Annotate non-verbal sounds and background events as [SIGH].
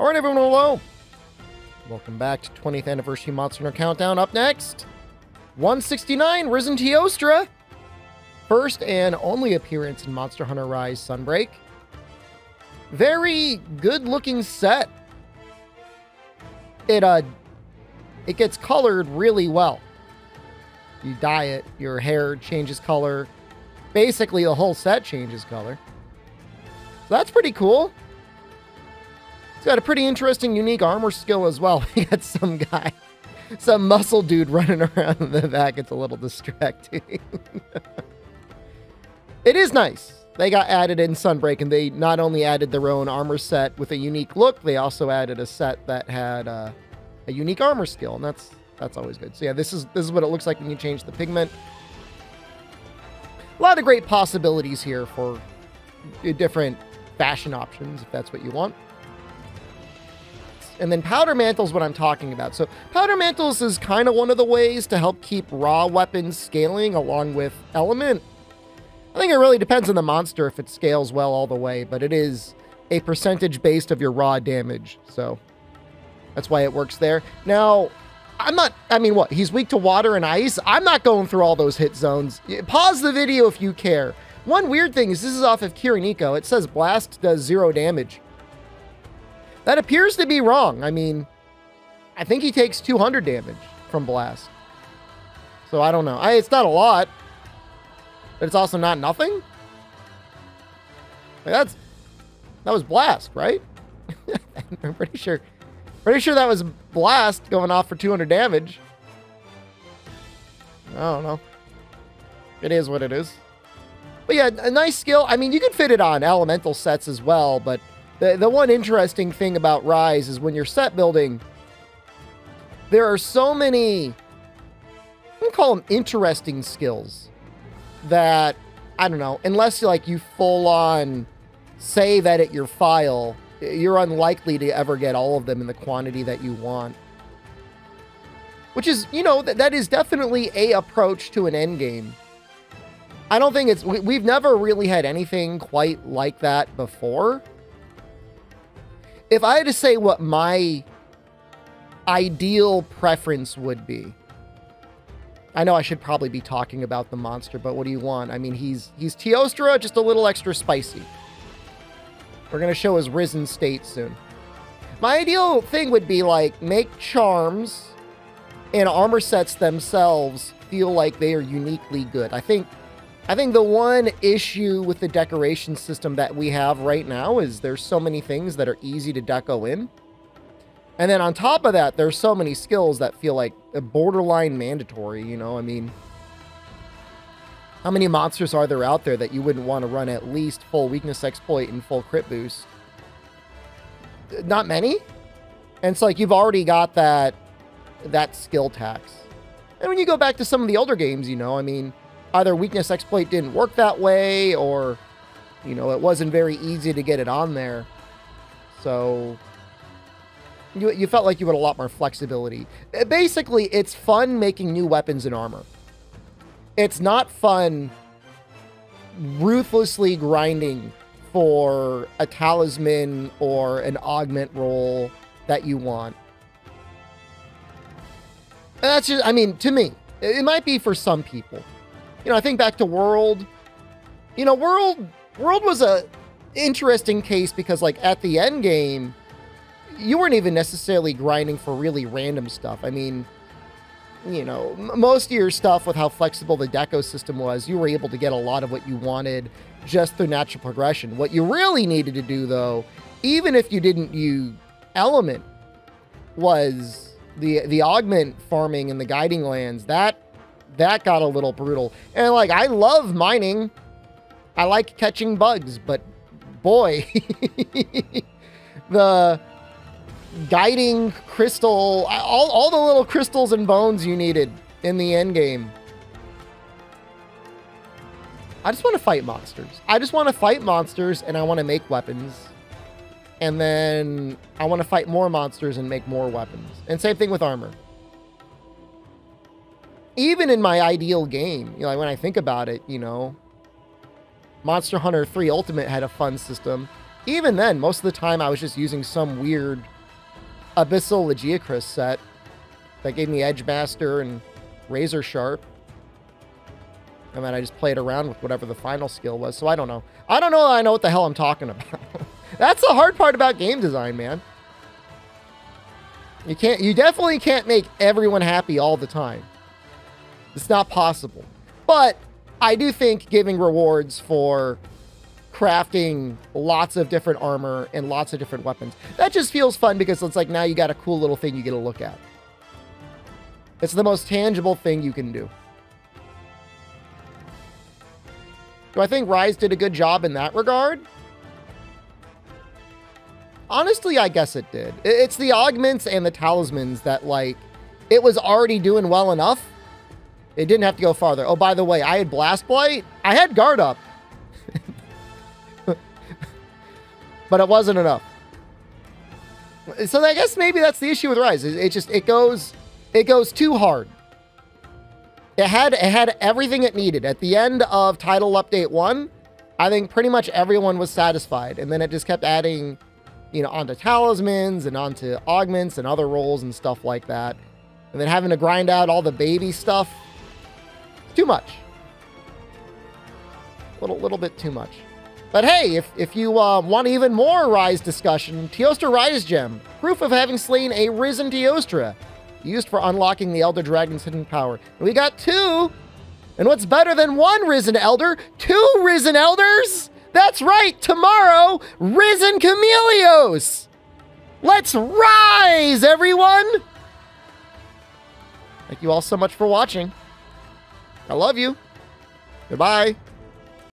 All right, everyone, hello. Welcome back to 20th Anniversary Monster Hunter Countdown. Up next, 169, Risen Teostra. First and only appearance in Monster Hunter Rise Sunbreak. Very good-looking set. It, uh, it gets colored really well. You dye it, your hair changes color. Basically, the whole set changes color. So that's pretty cool. Got a pretty interesting, unique armor skill as well. [LAUGHS] We got some guy, some muscle dude running [LAUGHS] around in the back. It's a little distracting. [LAUGHS] it is nice. They got added in Sunbreak, and they not only added their own armor set with a unique look, they also added a set that had uh, a unique armor skill, and that's that's always good. So yeah, this is this is what it looks like when you change the pigment. A lot of great possibilities here for different fashion options, if that's what you want. And then powder mantles what I'm talking about. So powder mantles is kind of one of the ways to help keep raw weapons scaling along with element. I think it really depends on the monster if it scales well all the way, but it is a percentage based of your raw damage. So that's why it works there. Now, I'm not, I mean, what? He's weak to water and ice? I'm not going through all those hit zones. Pause the video if you care. One weird thing is this is off of Kiranico. It says Blast does zero damage. That appears to be wrong. I mean, I think he takes 200 damage from Blast. So I don't know. I, it's not a lot, but it's also not nothing. Like that's that was Blast, right? [LAUGHS] I'm pretty sure. Pretty sure that was Blast going off for 200 damage. I don't know. It is what it is. But yeah, a nice skill. I mean, you could fit it on elemental sets as well, but the, the one interesting thing about Rise is when you're set building, there are so many, I'm call them interesting skills that, I don't know, unless like you full on save edit your file, you're unlikely to ever get all of them in the quantity that you want. Which is, you know, that, that is definitely a approach to an end game. I don't think it's, we, we've never really had anything quite like that before if I had to say what my ideal preference would be, I know I should probably be talking about the monster, but what do you want? I mean, he's he's Teostra, just a little extra spicy. We're gonna show his risen state soon. My ideal thing would be like make charms and armor sets themselves feel like they are uniquely good. I think I think the one issue with the decoration system that we have right now is there's so many things that are easy to deco in. And then on top of that, there's so many skills that feel like borderline mandatory, you know? I mean, how many monsters are there out there that you wouldn't want to run at least full weakness exploit and full crit boost? Not many. And it's like you've already got that that skill tax. And when you go back to some of the older games, you know, I mean, either weakness exploit didn't work that way or, you know, it wasn't very easy to get it on there. So you, you felt like you had a lot more flexibility. Uh, basically, it's fun making new weapons and armor. It's not fun ruthlessly grinding for a talisman or an augment roll that you want. And that's just, I mean, to me, it might be for some people you know, I think back to World. You know, World World was a interesting case because like at the end game, you weren't even necessarily grinding for really random stuff. I mean, you know, most of your stuff with how flexible the deco system was, you were able to get a lot of what you wanted just through natural progression. What you really needed to do though, even if you didn't use element, was the the augment farming and the guiding lands. That that got a little brutal. And like, I love mining. I like catching bugs, but boy, [LAUGHS] the guiding crystal, all, all the little crystals and bones you needed in the end game. I just want to fight monsters. I just want to fight monsters and I want to make weapons. And then I want to fight more monsters and make more weapons. And same thing with armor even in my ideal game, you know, like when I think about it, you know, Monster Hunter 3 Ultimate had a fun system. even then, most of the time I was just using some weird Abyssal Lagiacrus set that gave me Edge Master and Razor Sharp. And then I just played around with whatever the final skill was. So I don't know. I don't know I know what the hell I'm talking [LAUGHS] about. That's the hard part about game design, man. You can't you definitely can't make everyone happy all the time. It's not possible. But I do think giving rewards for crafting lots of different armor and lots of different weapons. That just feels fun because it's like now you got a cool little thing you get to look at. It's the most tangible thing you can do. Do I think Rise did a good job in that regard? Honestly, I guess it did. It's the augments and the talismans that, like, it was already doing well enough. It didn't have to go farther. Oh, by the way, I had Blast Blight. I had Guard up. [LAUGHS] but it wasn't enough. So I guess maybe that's the issue with Rise. It just, it goes, it goes too hard. It had, it had everything it needed. At the end of Title Update 1, I think pretty much everyone was satisfied. And then it just kept adding you know, onto talismans and onto augments and other rolls and stuff like that. And then having to grind out all the baby stuff. Too much. A little, little bit too much. But hey, if, if you uh, want even more Rise discussion, Teostra Rise Gem, proof of having slain a risen Teostra, used for unlocking the Elder Dragon's hidden power. And we got two! And what's better than one Risen Elder? Two Risen Elders? That's right, tomorrow, Risen Chameleos! Let's rise, everyone! Thank you all so much for watching. I love you. Goodbye.